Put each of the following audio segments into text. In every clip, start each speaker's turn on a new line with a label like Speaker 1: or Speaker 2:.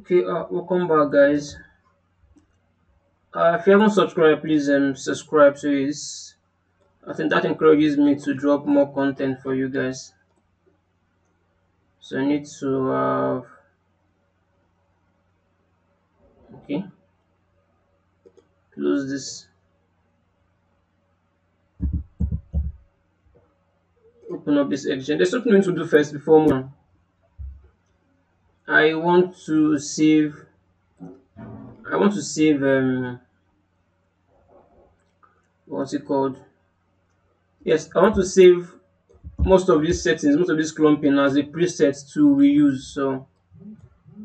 Speaker 1: okay uh, welcome back guys. Uh, if you haven't subscribed please um subscribe to this i think that encourages me to drop more content for you guys. So i need to have okay close this. Open up this XGen. There's something to do first before more I want to save I want to save um what's it called? Yes I want to save most of these settings most of this clumping as a preset to reuse so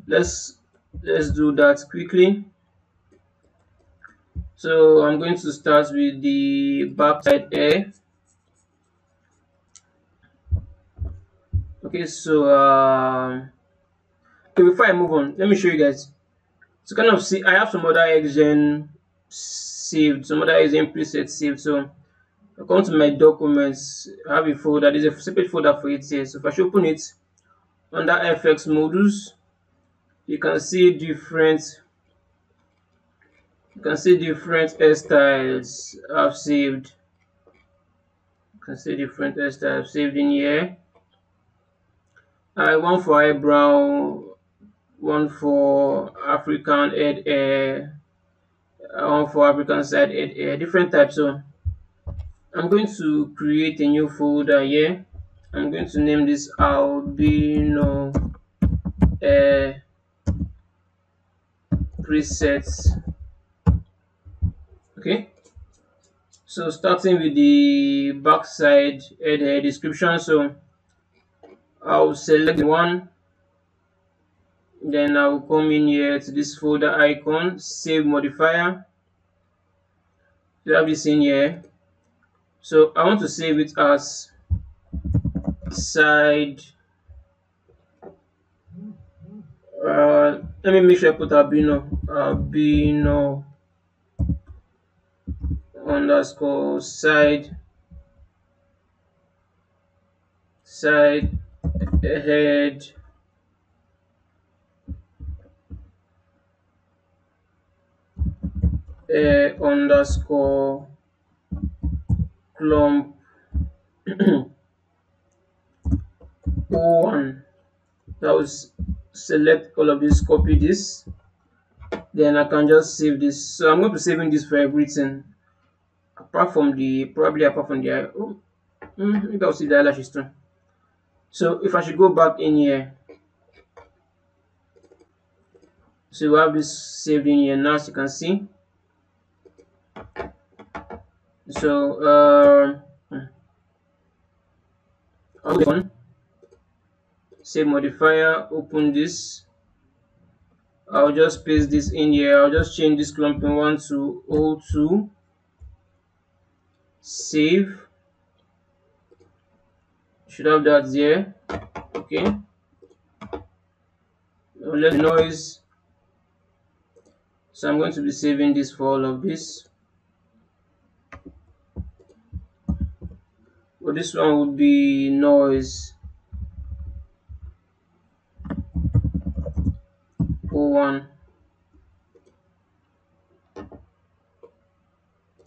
Speaker 1: let's let's do that quickly. So I'm going to start with the backside air. Okay so um okay before i move on let me show you guys. So kind of see i have some other xgen saved some other xgen presets saved. So i come to my documents i have a folder there's a separate folder for it here. So if i should open it under fx modules you can see different you can see different styles i've saved. You can see different hairstyles saved in here. I one for eyebrow one for African head hair, one for African side head hair, different types. So I'm going to create a new folder here. I'm going to name this albino hair presets. Okay. So starting with the backside hair description. So I'll select one then I will come in here to this folder icon, save modifier. You have this in here. So I want to save it as side. Uh, let me make sure I put albino, albino underscore side, side, head uh, underscore clump one. That was select all of this copy this. Then I can just save this. So I'm going to be saving this for everything. Apart from the probably apart from the oh, mm, maybe I'll see the eyelashes too. So if I should go back in here. So we have this saved in here. Now as you can see so uh, save modifier open this. I'll just paste this in here. I'll just change this clumping one to O2 save. Should have that there. Okay. Let noise so I'm going to be saving this for all of this well this one would be noise. O1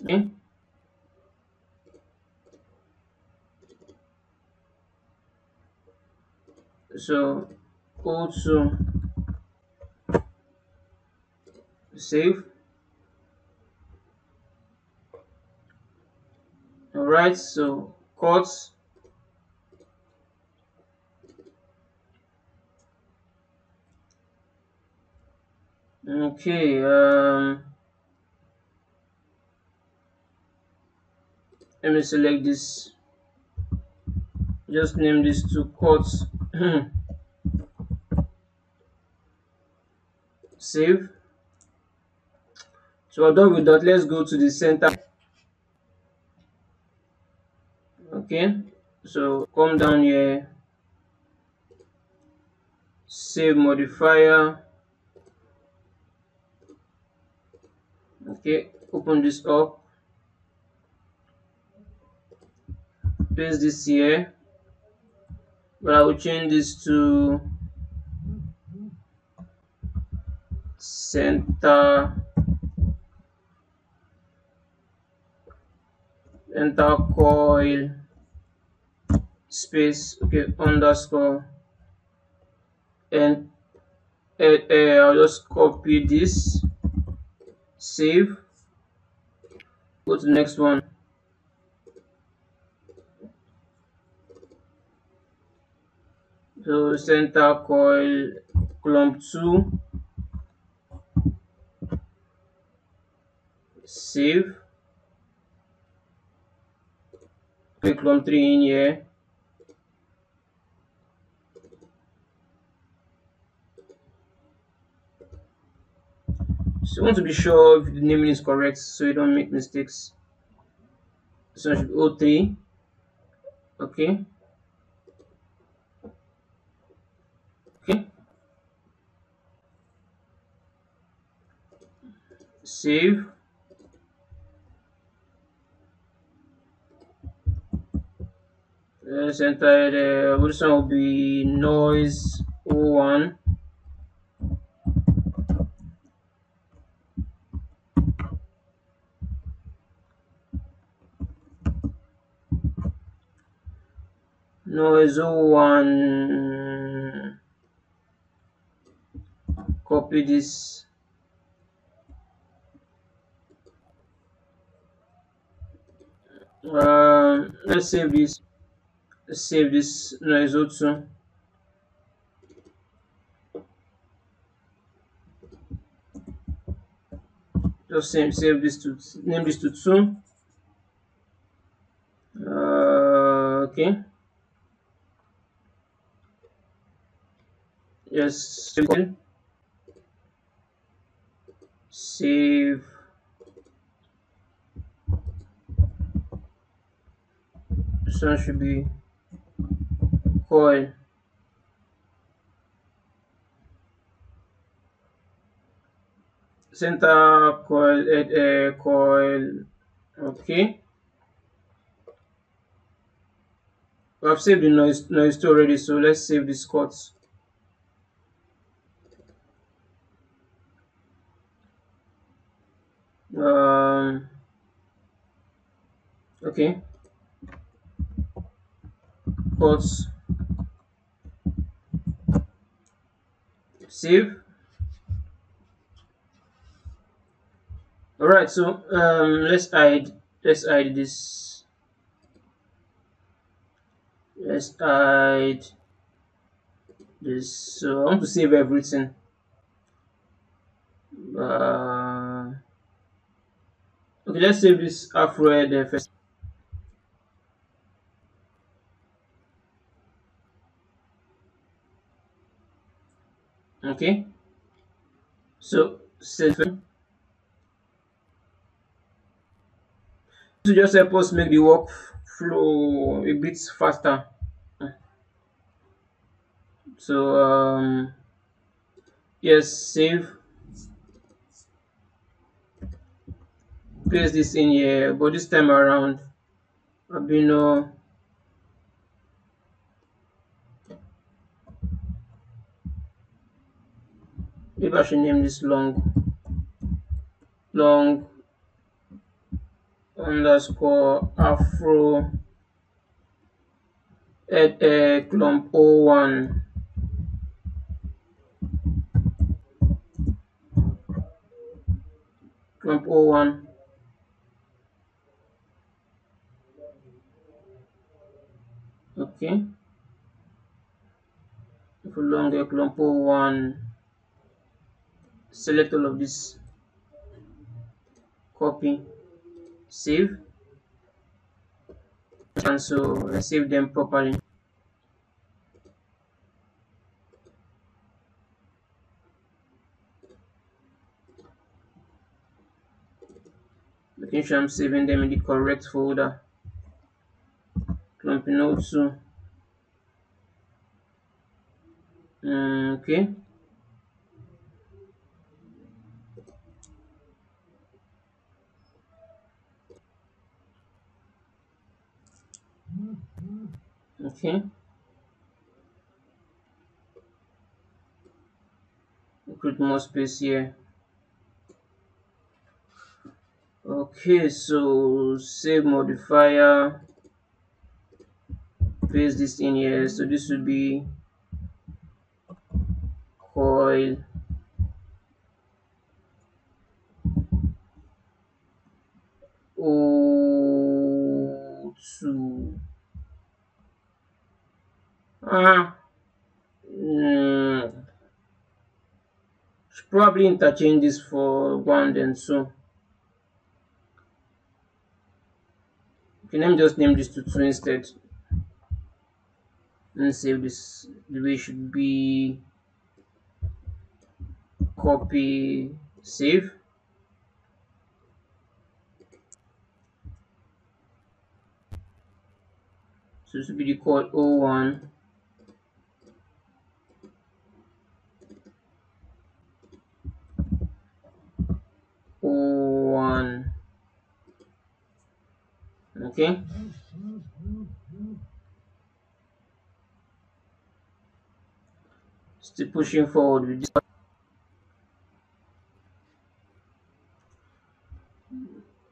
Speaker 1: okay. So O2 save. All right so cuts okay um let me select this. Just name this to cuts save. So we're done with that. Let's go to the center okay so come down here. Save modifier. Okay open this up. Paste this here. But I will change this to center. Enter coil space okay underscore and uh, uh, I'll just copy this save go to the next one. So center coil clump 2 save. Click clump 3 in here So you want to be sure if the naming is correct so you don't make mistakes. So it should be O3. Okay. Okay. Save. Let's enter the uh, one will be noise 01. 01 copy this. Um, let's save this. Let's save this noise also just save, save this to name this to two uh, okay yes save save. This one should be coil center coil uh, coil okay. I've saved the noise noise already so let's save this cuts um okay. Course save. All right so um let's hide let's hide this. Let's hide this. So i want to save everything. Uh, okay let's save this afro head first. Okay. So save to just help us make the work flow a bit faster. So um yes save place this in here but this time around Arduino maybe I should name this long long underscore afro at a eh, clump 01 clump 01 okay. For longer clump 01 select all of this. Copy. Save. And so save them properly. Making sure I'm saving them in the correct folder clumping also mm, okay. Okay. Create more space here. Okay so save modifier paste this in here so this would be coil o two. Ah. Mm, should probably interchange this for one and two okay let me just name this to two instead and save this the way should be copy save. So this will be the code 01 01 okay still pushing forward. With this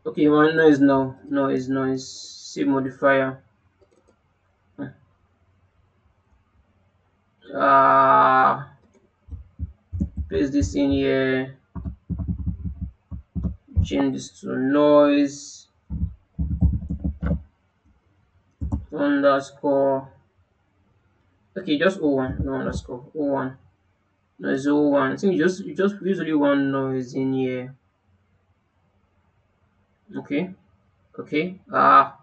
Speaker 1: okay one noise now noise noise. Save modifier. Uh paste this in here. Change this to noise. Underscore okay just o1 no underscore o1 noise o1 i think you just you just usually one noise in here. Okay. Okay. Ah.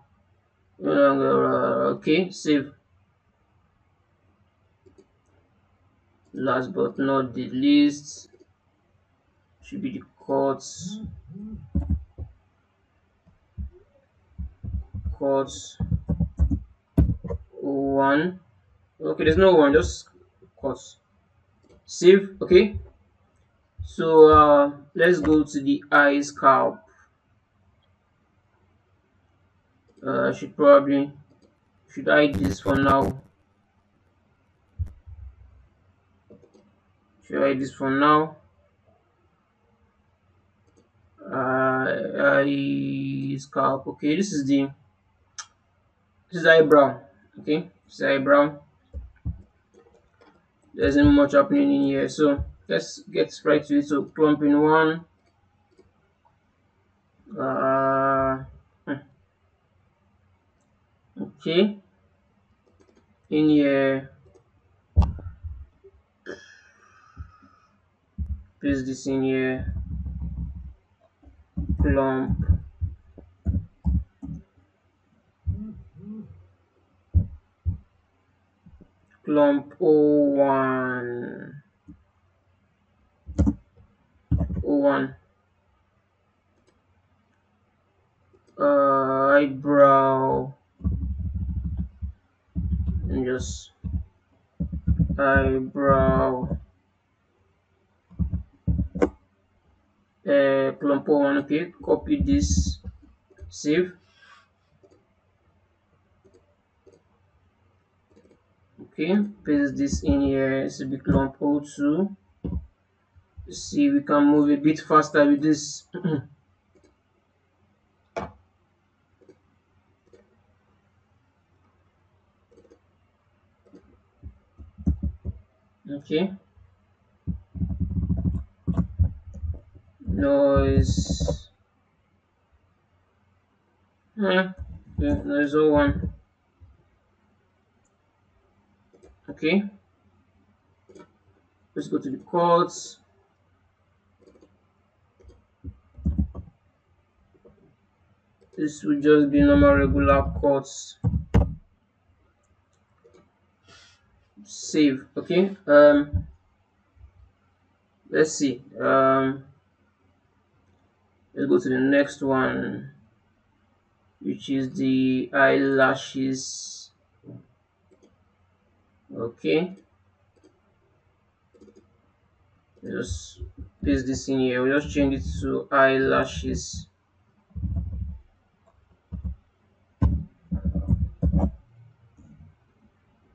Speaker 1: Uh, okay save. Last but not the least should be the chords chords one okay there's no one just chords save okay? So uh let's go to the eye scalp uh, should probably should hide this for now. Should hide this for now. Uh, eye scalp okay this is the this is eyebrow okay? This is eyebrow there isn't much happening in here so let's get right to it. So clump in one. Uh, okay. In here. Paste this in here. Clump clump o1 o1 uh, eyebrow. And just eyebrow. Uh, clump o1 okay. Copy this save okay paste this in here. It's a big clump o2 see we can move a bit faster with this. Okay. Noise. Hmm, yeah, yeah noise one okay. Let's go to the chords this will just be normal regular chords save okay? Um let's see. Um let's go to the next one which is the eyelashes okay just paste this in here we'll just change it to eyelashes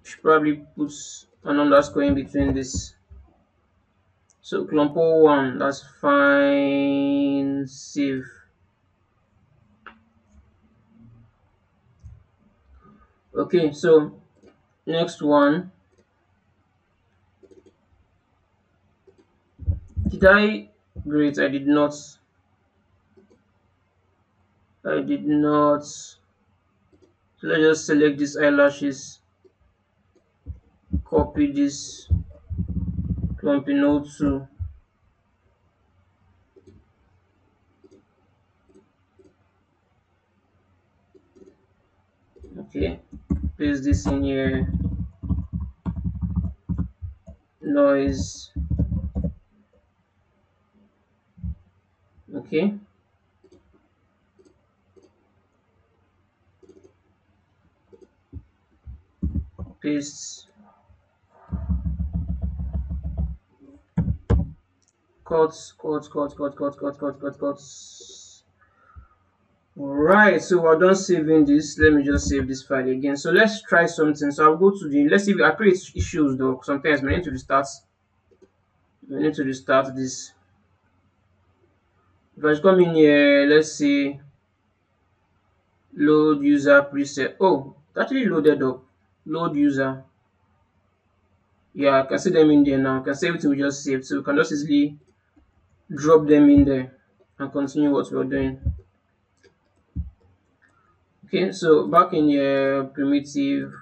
Speaker 1: should probably put an underscore in between this So Klompo one, that's fine. Save. Okay, so next one. Did I? Great, I did not. I did not. Let's just select these eyelashes. Copy this clumpy node 2. Okay, paste this in here. Noise. Okay. Paste. Cuts, cuts, cuts, cuts, cuts, cuts, cuts, cuts, cuts. Alright, so we're done saving this. Let me just save this file again. So let's try something. So I'll go to the, let's see if I create issues though. Sometimes we need to restart. We need to restart this. If I come in here, let's see, load user preset. Oh, actually loaded up. Load user. Yeah, I can see them in there now. I can see everything we just saved. So we can just easily drop them in there and continue what we're doing. Okay, so back in your primitive,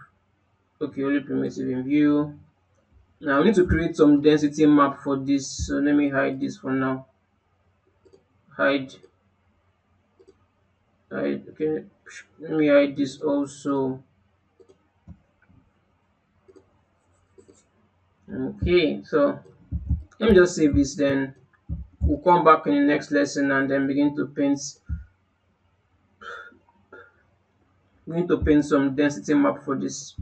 Speaker 1: okay, only primitive in view. Now we need to create some density map for this. So let me hide this for now hide hide okay let me hide this also okay so let me just save this then we'll come back in the next lesson and then begin to paint we need to paint some density map for this.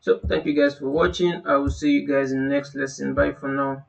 Speaker 1: So thank you guys for watching. I will see you guys in the next lesson. Bye for now